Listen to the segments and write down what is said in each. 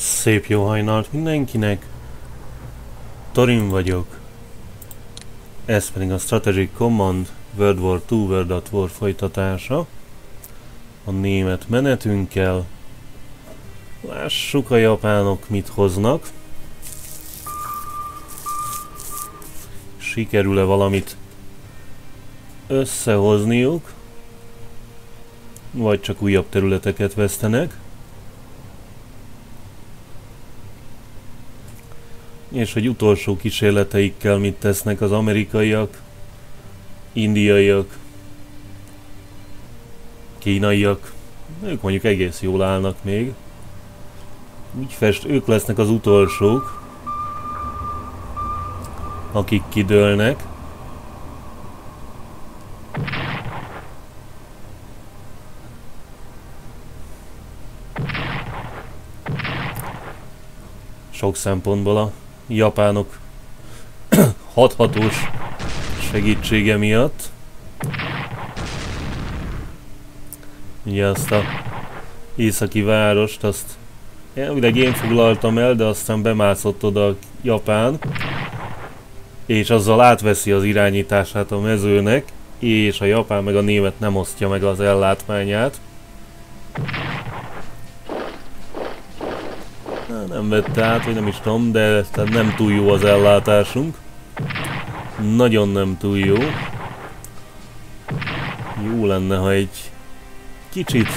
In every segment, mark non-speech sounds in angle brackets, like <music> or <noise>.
Szép jó hajnalt mindenkinek! Torin vagyok. Ez pedig a Strategic Command World War II World at War folytatása. A német menetünkkel. Lássuk a japánok mit hoznak. Sikerül-e valamit összehozniuk? Vagy csak újabb területeket vesztenek? És hogy utolsó kísérleteikkel mit tesznek az amerikaiak, indiaiak, kínaiak. Ők mondjuk egész jól állnak még. Úgy fest, ők lesznek az utolsók, akik kidőlnek. Sok szempontból a japánok <clears throat> hathatós segítsége miatt. Ugye azt a északi várost, azt elvileg én foglaltam el, de aztán bemászott oda a Japán, és azzal átveszi az irányítását a mezőnek, és a Japán meg a német nem osztja meg az ellátmányát. Vette át, vagy nem is tudom, de tehát nem túl jó az ellátásunk. Nagyon nem túl jó. Jó lenne, ha egy kicsit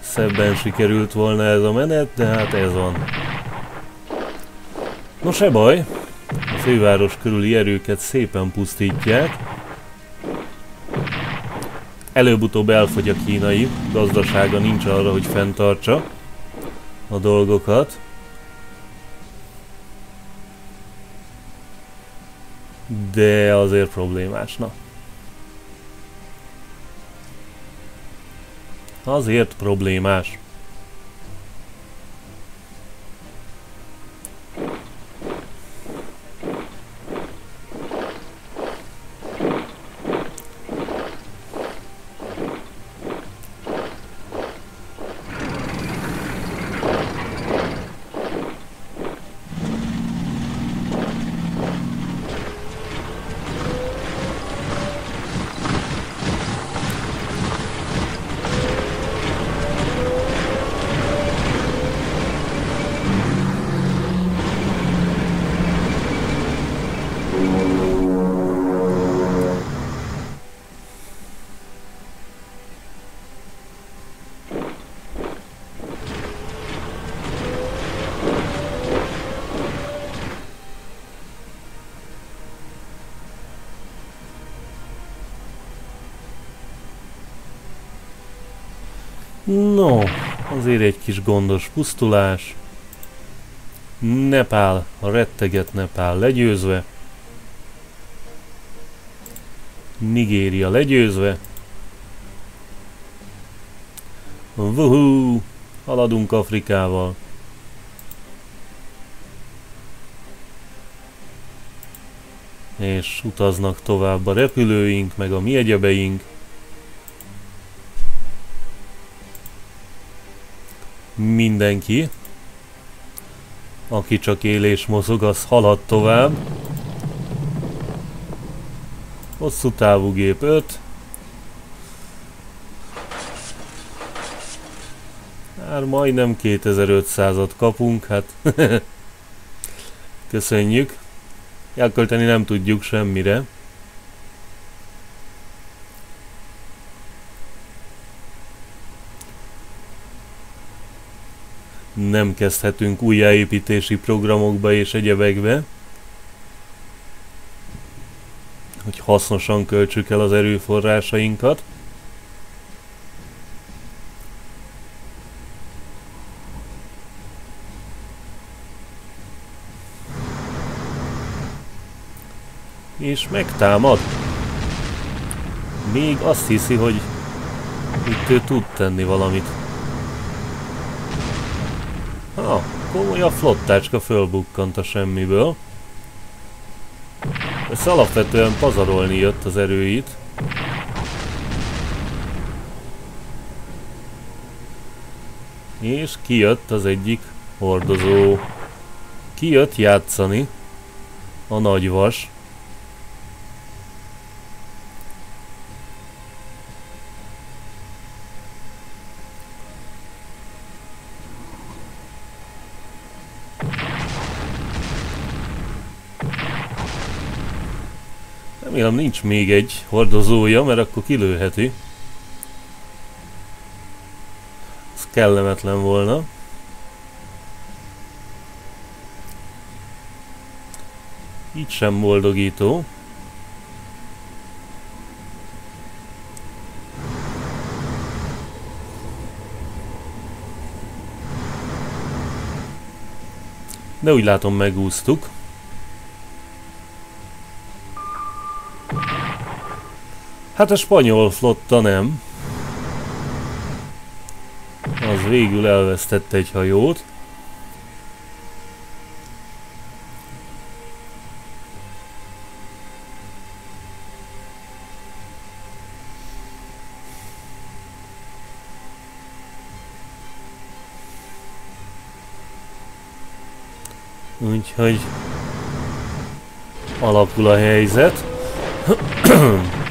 szebben sikerült volna ez a menet, de hát ez van. No se baj, a főváros körüli erőket szépen pusztítják. Előbb-utóbb elfogy a kínai, gazdasága nincs arra, hogy fenntartsa a dolgokat. De azért problémás, na. Azért problémás. No, azért egy kis gondos pusztulás. Nepál, a retteget Nepál legyőzve. Nigéria legyőzve. Vuhú! Haladunk Afrikával. És utaznak tovább a repülőink, meg a mi egyebeink. Mindenki, aki csak él és mozog, az halad tovább. Hosszú távú gép 5. Már majdnem 2500-at kapunk, hát <laughs> köszönjük. Elkölteni nem tudjuk semmire. Nem kezdhetünk újjáépítési programokba és egyebekbe, hogy hasznosan költsük el az erőforrásainkat. És megtámad. Még azt hiszi, hogy itt ő tud tenni valamit. Ha, komoly a flottácska fölbukkant a semmiből. Ez alapvetően pazarolni jött az erőit. És kijött az egyik hordozó kijött játszani a nagyvas. Remélem nincs még egy hordozója, mert akkor kilőheti. Ez kellemetlen volna. Így sem boldogító. De úgy látom megúsztuk. Hát a spanyol flotta nem. Az végül elvesztette egy hajót. Úgyhogy alakul a helyzet. <clears throat>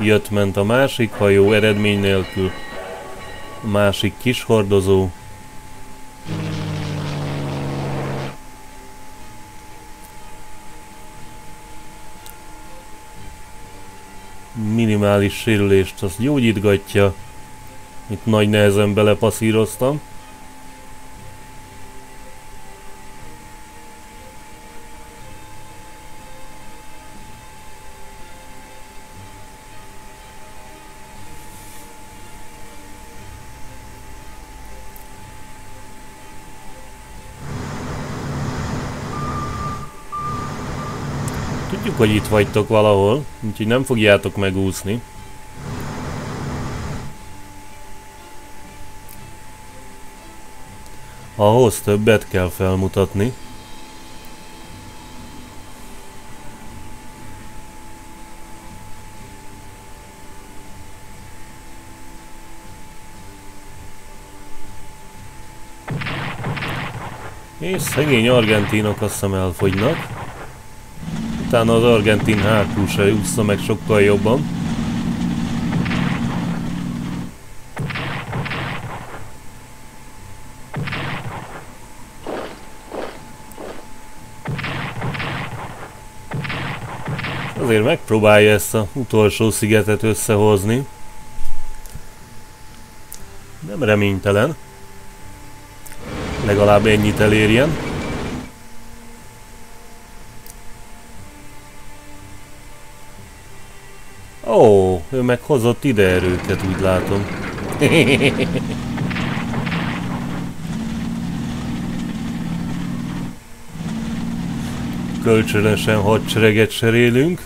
Jött-ment a másik hajó eredmény nélkül. A másik kis hordozó. Minimális sérülést az gyógyítgatja. Itt nagy nehezen belepaszíroztam. Tudjuk, hogy itt vagytok valahol, úgyhogy nem fogjátok megúszni. Ahhoz többet kell felmutatni. És szegény argentinok azt hiszem elfogynak. Utána az argentin hátul se úszta meg sokkal jobban. Azért megpróbálja ezt a utolsó szigetet összehozni. Nem reménytelen. Legalább ennyit elérjen. Meg hozott ide erőket, úgy látom. Kölcsönösen hadsereget serélünk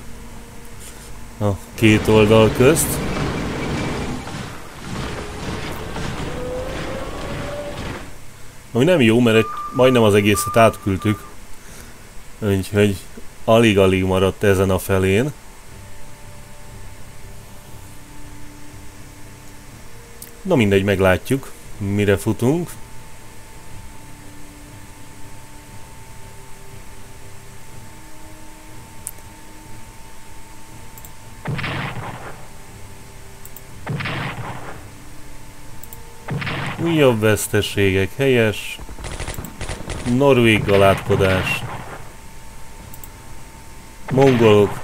a két oldal közt. Ami nem jó, mert egy, majdnem az egészet átküldtük. Úgyhogy alig-alig maradt ezen a felén. Na mindegy, meglátjuk, mire futunk. Újabb veszteségek, helyes. Norvég galátkodás. Mongolok.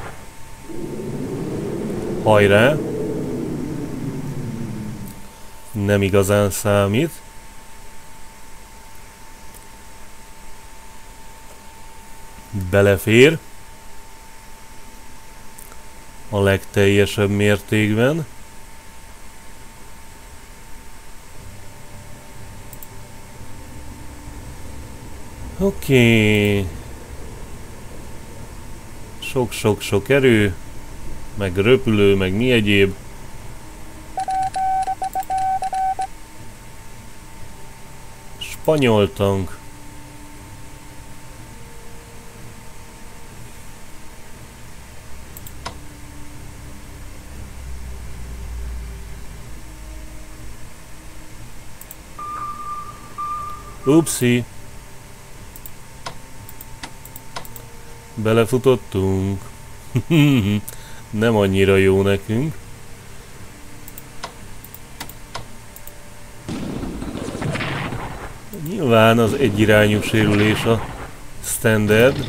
Hajrá! Nem igazán számít. Belefér. A legteljesebb mértékben. Oké. Okay. Sok-sok-sok erő, meg röpülő, meg mi egyéb. spanyoltunk. Upsi! Belefutottunk. <laughs> Nem annyira jó nekünk. Nyilván az egyirányú sérülés a standard.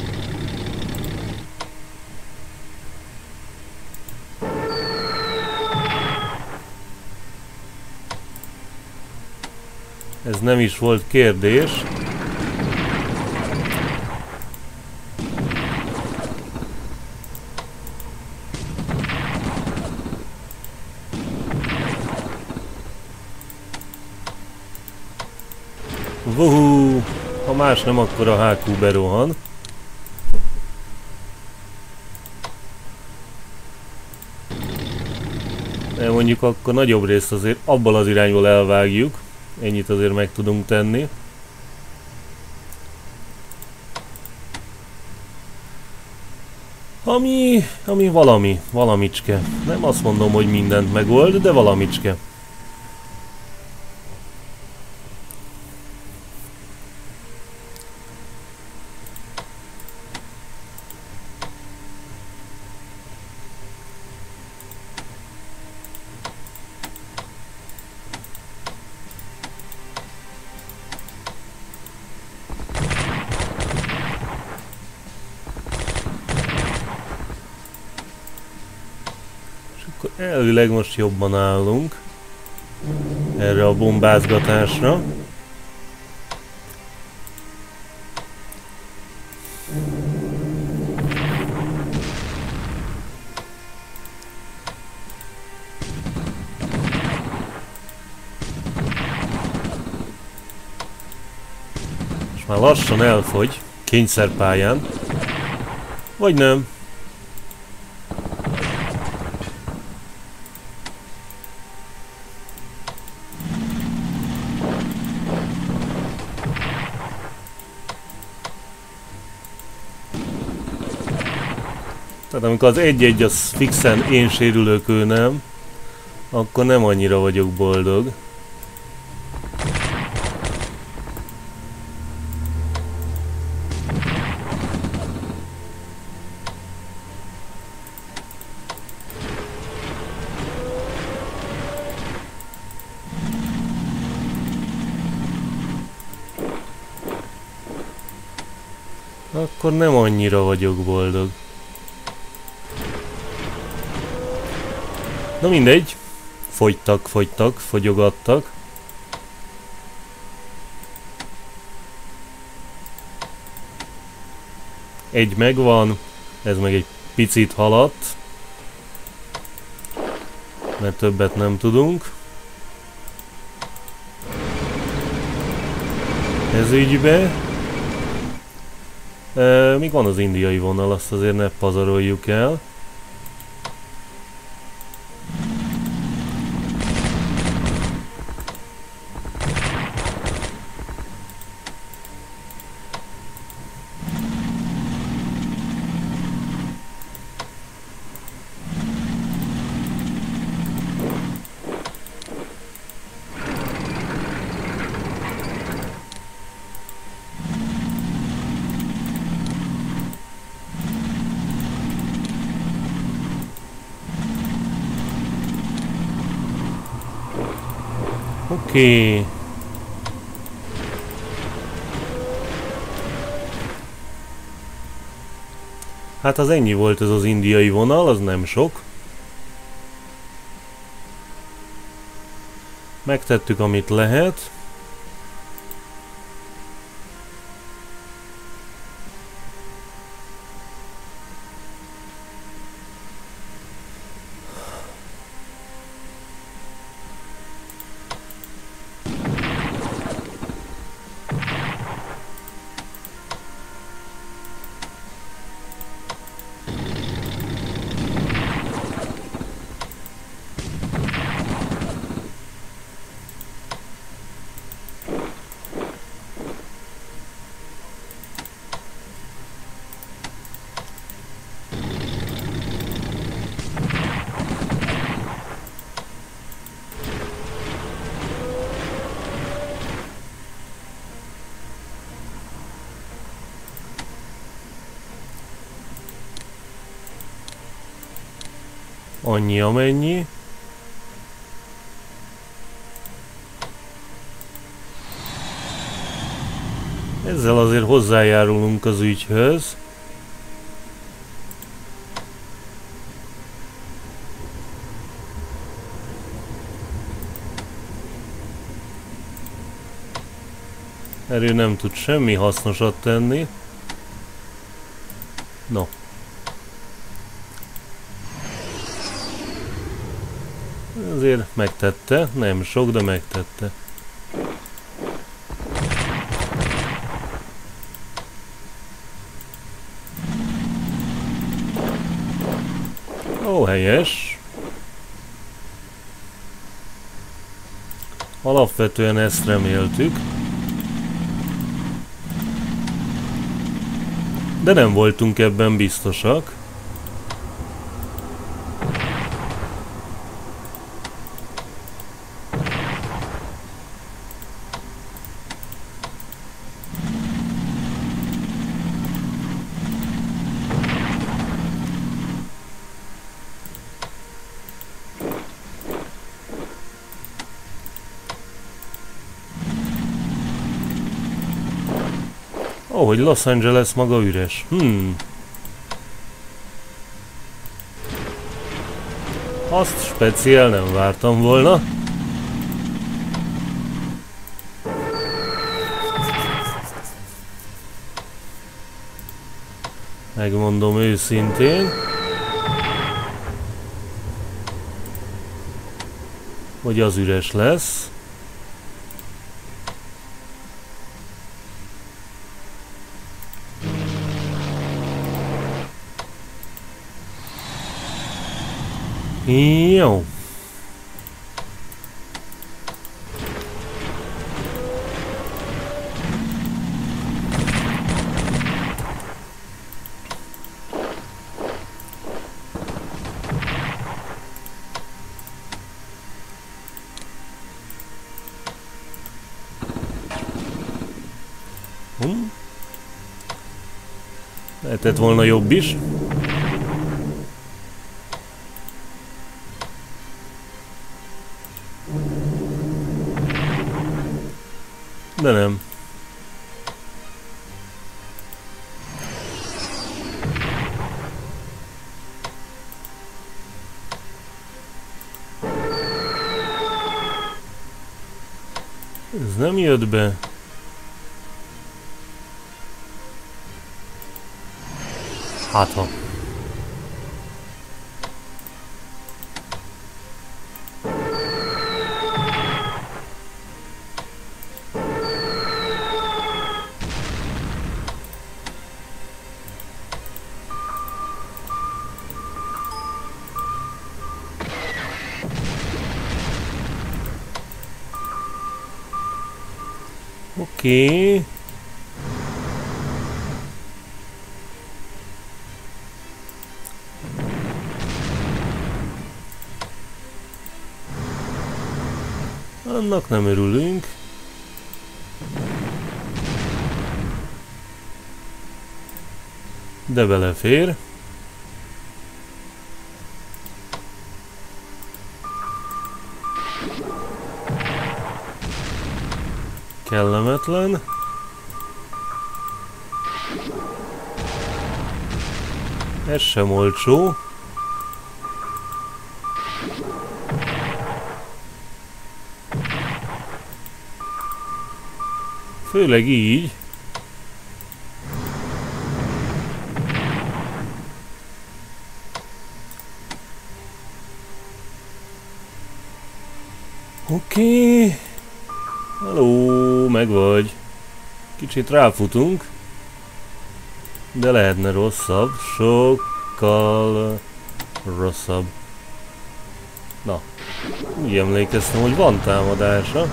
Ez nem is volt kérdés. Vuhú! Ha más nem, akkor a HQ berohan. De mondjuk akkor nagyobb részt azért abban az irányból elvágjuk. Ennyit azért meg tudunk tenni. Ami, ami valami, valamicske. Nem azt mondom, hogy mindent megold, de valamicske. Elvileg most jobban állunk erre a bombázgatásra. És már lassan elfogy, kényszerpályán. Vagy nem. Tehát amikor az egy-egy az fixen én sérülök, ő nem, akkor nem annyira vagyok boldog. Akkor nem annyira vagyok boldog. Na mindegy. Fogytak, fogytak, fogyogattak. Egy megvan, ez meg egy picit haladt. Mert többet nem tudunk. Ez ügybe. E, még van az indiai vonal, azt azért ne pazaroljuk el. Oké. Hát az ennyi volt ez az indiai vonal, az nem sok. Megtettük, amit lehet. Annyi amennyi. Ezzel azért hozzájárulunk az ügyhöz. Erő nem tud semmi hasznosat tenni. No. Azért megtette, nem sok, de megtette. Ó, helyes. Alapvetően ezt reméltük. De nem voltunk ebben biztosak. Ó, hogy Los Angeles maga üres. Hmm. Azt speciál nem vártam volna. Megmondom őszintén. Hogy az üres lesz. Jó. Hm? Lehetett volna jobb is. De nem. Ez nem jött be. Hát ha. Oké. Annak nem örülünk. De belefér. Kellemetlen. Ez sem olcsó. Főleg így. Oké. Okay. Hello, meg vagy. Kicsit ráfutunk. De lehetne rosszabb. Sokkal rosszabb. Na, úgy emlékeztem, hogy van támadása.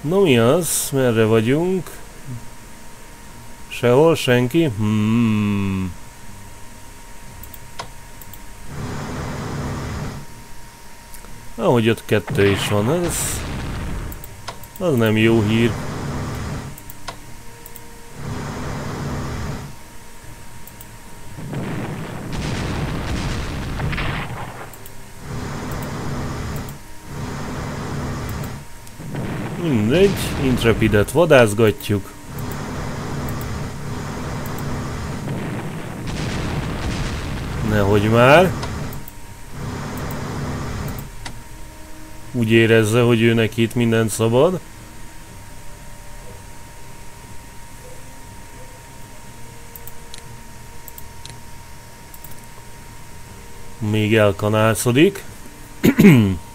No mi az? Merre vagyunk? Sehol senki? Hmm. hogy 5-2 is van, ez... Az nem jó hír. Mindegy, Intrepidet vadászgatjuk. Nehogy már. Úgy érezze, hogy ő neki itt mindent szabad. Még elkanálszodik. <clears throat>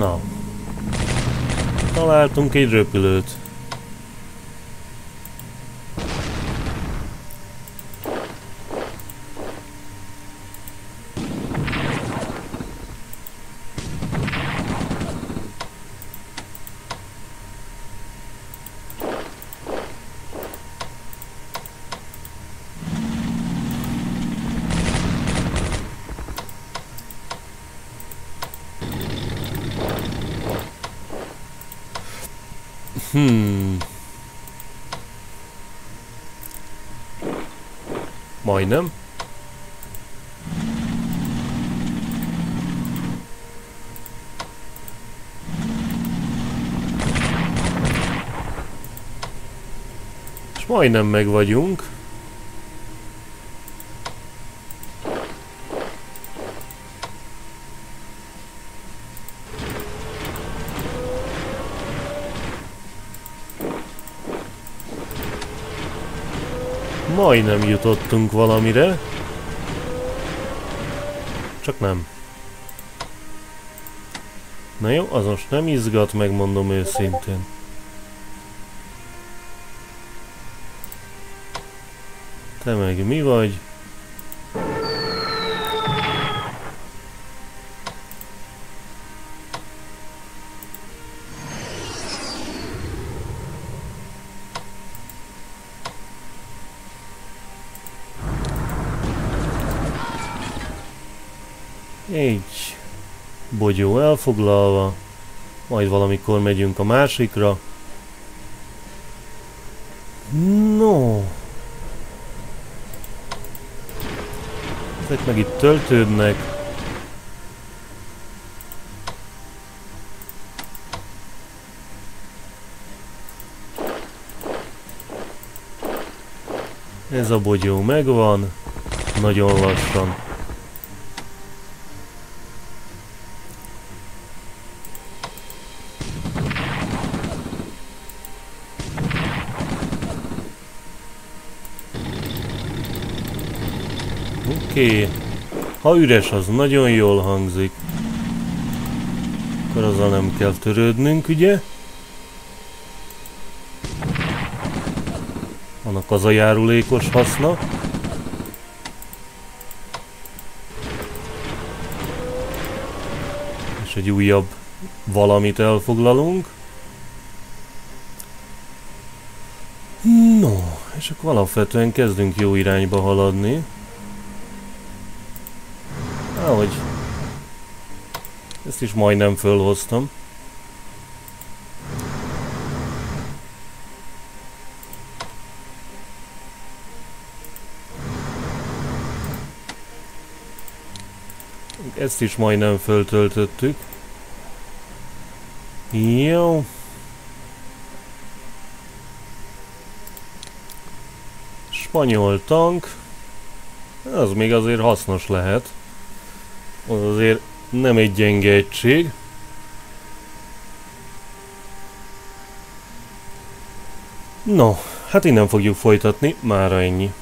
Na. Találtunk egy röpülőt. Hmm. Majdnem. És majdnem meg vagyunk. Majdnem jutottunk valamire. Csak nem. Na jó, az most nem izgat, megmondom őszintén. Te meg mi vagy? Bogyó elfoglalva. Majd valamikor megyünk a másikra. No. Ezek meg itt töltődnek. Ez a bogyó megvan. Nagyon lassan. Oké. Okay. Ha üres, az nagyon jól hangzik. Akkor azzal nem kell törődnünk, ugye? Annak az a járulékos haszna. És egy újabb valamit elfoglalunk. No, és akkor alapvetően kezdünk jó irányba haladni. Ahogy. Ezt is majdnem fölhoztam. Ezt is majdnem föltöltöttük. Jó. Spanyol tank. Az még azért hasznos lehet az azért nem egy gyenge egység. No, hát innen fogjuk folytatni, mára ennyi.